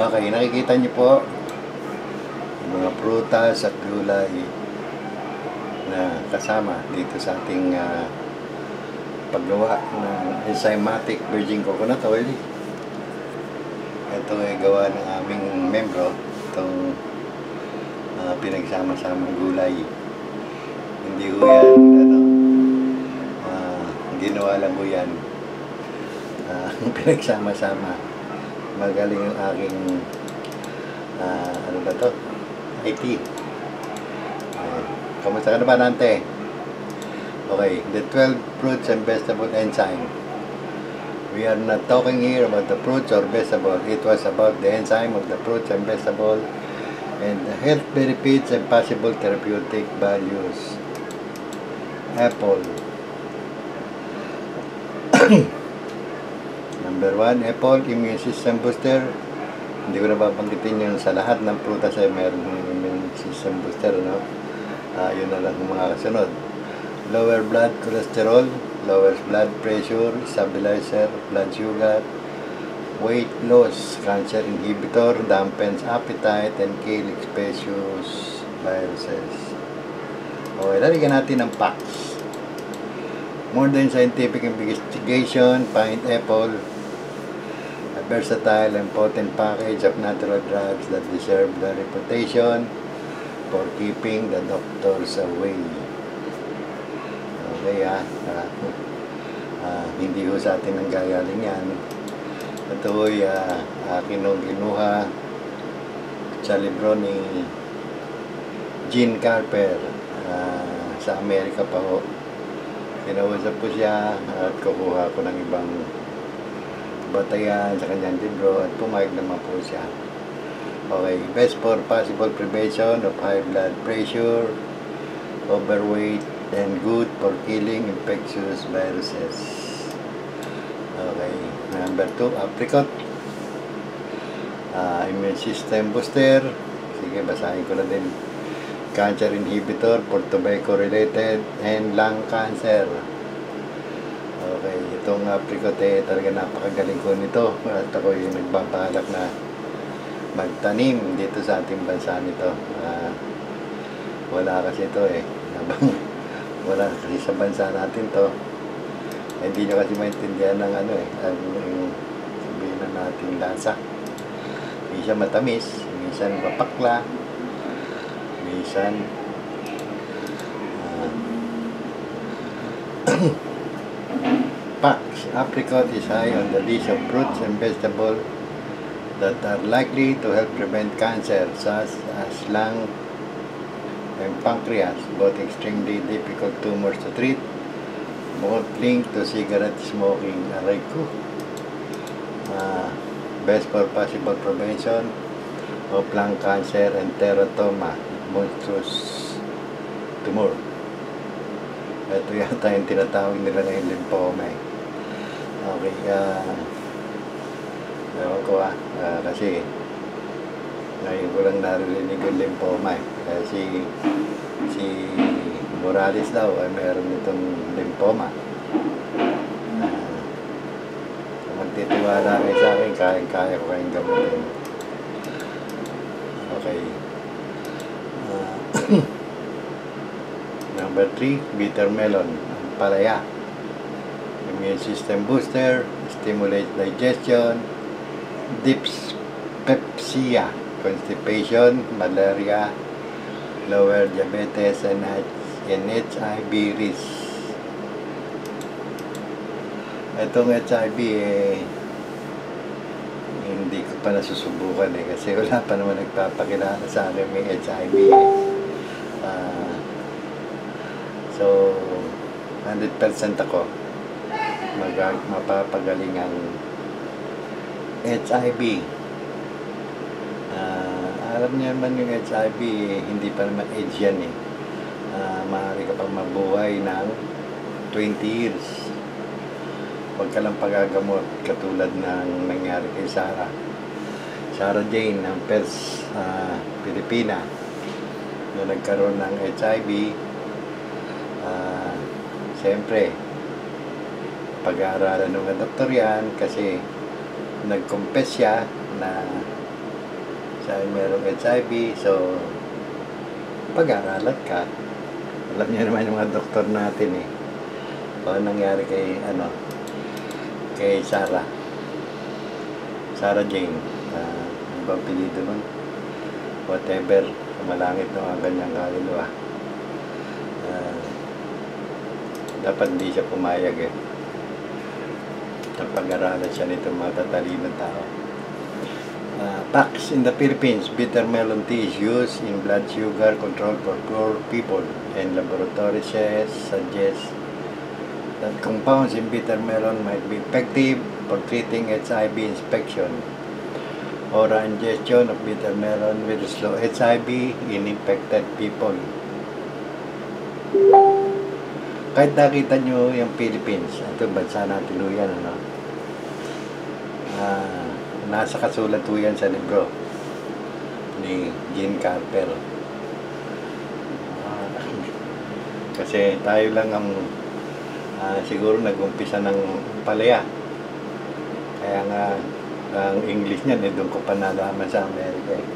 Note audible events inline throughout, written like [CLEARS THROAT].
Okay, nakikita niyo po yung mga prutas at gulay na kasama dito sa ating ah, paggawa ng enzymatic virgin coconut oil. Ito ay gawa ng aming membro, itong ah, pinagsama-samang gulay. Hindi ho yan, ano, ah, ginawa lang ho yan. Ah, [LAUGHS] pinagsama-sama. Magaling ang aking, ah, ano ba to? IT. Uh, kamusta ka na ba, Nante? Okay, the 12 fruits and vegetable enzyme. We are not talking here about the fruits or vegetable. It was about the enzyme of the fruits and vegetable and the health benefits and possible therapeutic values. Apple. Number one, apple, immune system booster. Hindi ko na babanggitin yun sa lahat ng prutas ay meron ng immune system booster, no? Ah, yun na lang ang mga kasunod. Lower blood cholesterol, lowers blood pressure, stabilizer, blood sugar, weight loss, cancer inhibitor, dampens appetite, and kill infectious viruses. Okay, lalagyan natin ng facts. Modern scientific investigation, pineapple, versatile and potent package of natural drugs that deserve the reputation for keeping the doctors away. Okay ah, ah, ah, hindi ho sa atin ang gagaling yan. Ito ay ah, akin nung ginuha sa libro ni Gene Carper ah, sa Amerika pa ho. Kinausap ko siya at kukuha ko ng ibang batayan sa kanyang libro at pumayag naman po siya. Okay, best for possible prevention of high blood pressure, overweight, and good for killing infectious viruses. Okay, number two, apricot. Ah, immune system booster. Sige, basahin ko na din. Cancer inhibitor for tobacco related and lung cancer. Okay, itong apricot eh, talaga napakagaling ko nito. At ako yung nagbabalak na magtanim dito sa ating bansa nito. Ah, wala kasi ito eh. [LAUGHS] Wala kasi sa bansa natin to. Eh, hindi nyo kasi maintindihan ng ano eh. Ang, sabihin na natin lasa. Minsan matamis, minsan mapakla, minsan ah, [CLEARS THROAT] Pax apricot is high on the list of fruits and vegetables that are likely to help prevent cancer such as lung and pancreas, both extremely difficult tumors to treat, both linked to cigarette smoking. Aray ko. Ah, best for possible prevention of lung cancer and teratoma, monstrous tumor. Ito yata yung tinatawag nila na yung lymphoma eh. Okay, ah, ewan ko ah, ah, kasi ngayon ko lang narinig yung lymphoma eh. Kasi si Morales daw ay meron itong lymphoma. Kung magtitiwala kayo sa akin, kaya-kaya ko kayong gamutin. Okay. Ah, number 3, bitter melon, palaya. Immune system booster, stimulates digestion, dyspepsia, constipation, malaria, lower diabetes, and, and HIV risk. Itong HIV eh, hindi ko pa nasusubukan eh kasi wala pa naman nagpapakilala sa akin may HIV eh. Ah, so, 100% ako mag mapapagaling ang HIV. Ah, alam niyo naman yung HIV, eh, hindi pa naman age yan eh. Ah, maaari ka pang mabuhay ng 20 years. Huwag ka lang pagagamot katulad ng nangyari kay Sarah. Sarah Jane ng Pers ah, Pilipina na nagkaroon ng HIV. Ah, Siyempre, pag-aaralan ng doktor yan kasi nag-confess siya na dahil merong HIV. So, pag-aaralan ka. Alam niyo naman yung mga doktor natin eh. O nangyari kay, ano, kay Sarah. Sarah Jane. Uh, ang pilido nun? Whatever. Malangit na mga ganyang kaluluwa. Uh, dapat hindi siya pumayag eh. Napag-aralan siya nitong mga tatalinong tao. Uh, PAX in the Philippines, bitter melon tea is used in blood sugar control for poor people and laboratory suggest that compounds in bitter melon might be effective for treating HIV infection or ingestion of bitter melon will slow HIV in infected people. Kahit nakita nyo yung Philippines, ito bansa natin luyan, ano? Ah, nasa kasulat po yan sa libro ni Jean Carter. Ah, kasi tayo lang ang ah, siguro nag-umpisa ng palaya. Kaya nga, ang English niyan, eh, doon ko pa nalaman sa Amerika eh.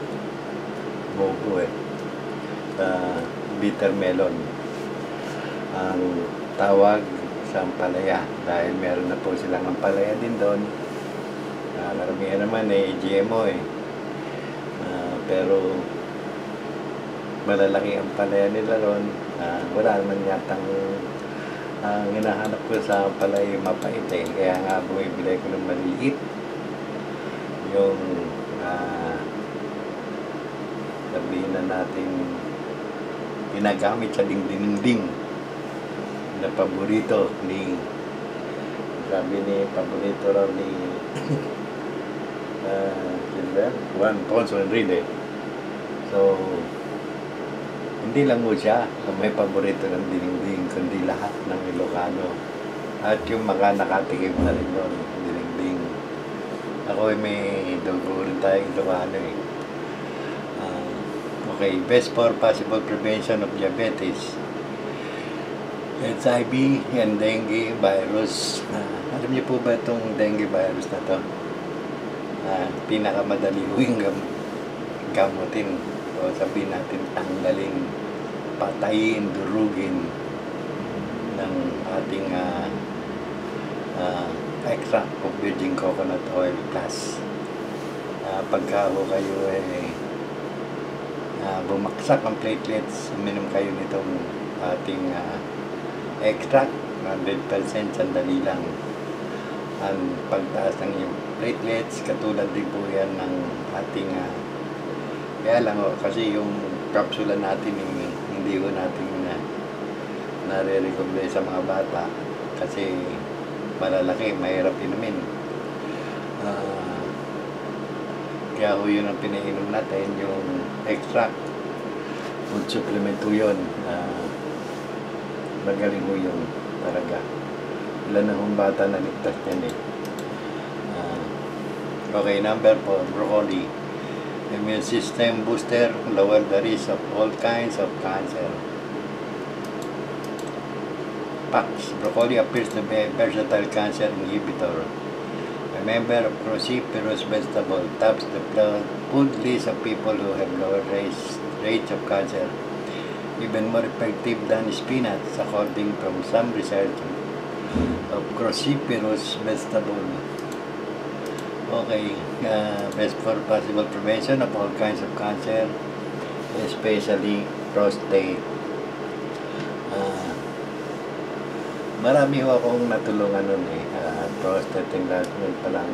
Bobo eh. Ah, bitter melon. Ang tawag sa ampalaya dahil meron na po silang ampalaya din doon Uh, karamihan naman eh, GMO eh. Uh, pero malalaki ang palaya nila ron. Uh, wala naman yatang ang uh, hinahanap ko sa palay mapait eh. Kaya nga bumibili ko ng maliit. Yung uh, sabihin na natin ginagamit sa dingding na paborito ni sabi ni paborito raw ni uh, Silver, Juan Ponso Enrile. So, hindi lang mo siya ang may paborito ng dinding, kundi lahat ng Ilocano. At yung mga nakatikim na rin yun, dinding. Ako ay may dugo rin tayong Ilocano eh. Uh, okay, best for possible prevention of diabetes. HIV and dengue virus. Uh, alam niyo po ba itong dengue virus na to? uh, pinakamadali [LAUGHS] huwing gam gamutin o sabihin natin tanggalin patayin, durugin ng ating uh, uh, extract of virgin coconut oil plus uh, pagka ho kayo eh, uh, bumaksak ang platelets uminom kayo nitong ating uh, extract 100% sandali lang ang pagtaas ng iyong platelets, katulad din po yan ng ating uh, kaya lang oh, kasi yung kapsula natin hindi, hindi ko natin na nare-recommend sa mga bata kasi malalaki, mahirap inumin. Uh, kaya ho yun ang pinainom natin, yung extract. Food supplement po yun. Uh, magaling ho yun talaga. Ilan na hong bata na ligtas niyan eh. Okay, number 4, broccoli. Immune system booster, lower the risk of all kinds of cancer. Pax, broccoli appears to be a versatile cancer inhibitor. A member of cruciferous vegetable tops the food list of people who have lower rates, rates of cancer. Even more effective than spinach, according from some research of cruciferous vegetable. Okay, uh, best for possible prevention of all kinds of cancer, especially prostate. Uh, marami ho akong natulungan nun eh. Uh, prostate enlargement pa lang.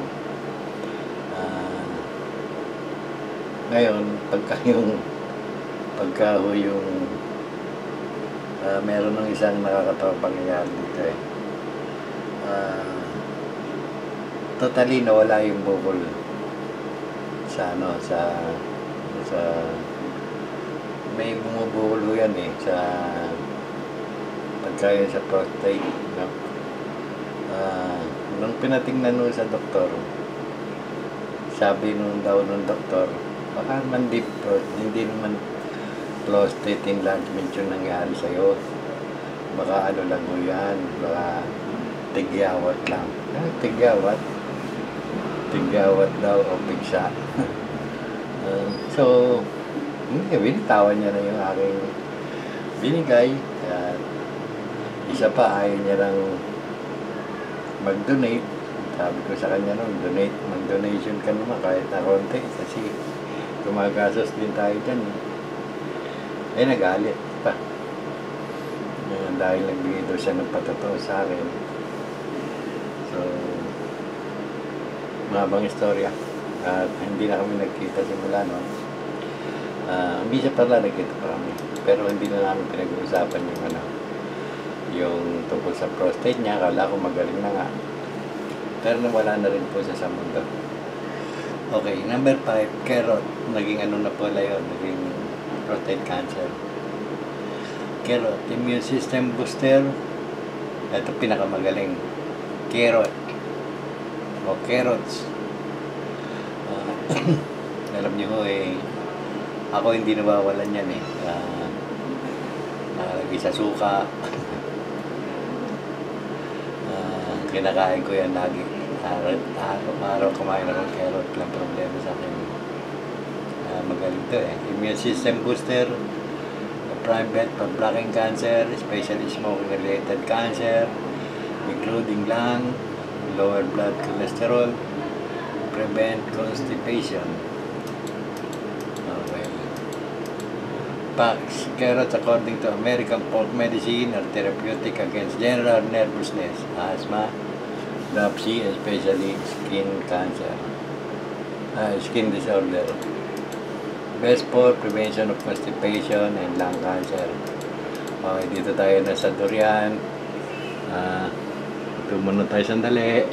Uh, ngayon, pagka yung pagka ho yung uh, meron ng isang nakakatawang pangyayari dito eh. Uh, totally nawala yung bukol sa ano sa sa may bumubukol yan eh sa pagkaya sa prostate no? uh, nung pinatingnan nun sa doktor sabi nung daw nung doktor baka man deep hindi naman prostate enlargement yung nangyari sa'yo baka ano lang mo yan baka tigyawat lang ah, tigyawat tigawat daw o pigsa. uh, [LAUGHS] Ah, so, hindi, binitawan niya na yung aking binigay. At isa pa, ayaw niya lang mag-donate. Sabi ko sa kanya noon, donate, mag-donation ka naman kahit na konti. Kasi gumagastos din tayo dyan. Eh, nagalit pa. Uh, dahil nagbigay daw siya ng patotoo sa akin. So, mahabang istorya. At hindi na kami nagkita simula no. Ah, hindi siya pala nagkita pa kami. Pero hindi na namin pinag-uusapan yung ano, yung tungkol sa prostate niya. Akala ko magaling na nga. Pero nawala na rin po siya sa mundo. Okay, number 5, carrot. Naging ano na pala yun, naging prostate cancer. Carrot, immune system booster. Ito pinakamagaling. Carrot. O carrots. Ah, [CLEARS THROAT] alam niyo ho eh, ako hindi nawawalan yan eh. Uh, nakalagay sa suka. [LAUGHS] Ah, kinakain ko yan lagi. Araw, araw, araw kumain ako ng carrot lang problema sa akin. Ah, magaling to eh. Immune system booster, private for blocking cancer, especially smoking related cancer, including lung, lower blood cholesterol, prevent constipation. Okay. Pax, carrots according to American folk medicine are therapeutic against general nervousness, asthma, dropsy, especially skin cancer, uh, skin disorder. Best for prevention of constipation and lung cancer. Okay, dito tayo na sa durian. Ah, uh, muna tayo sandali.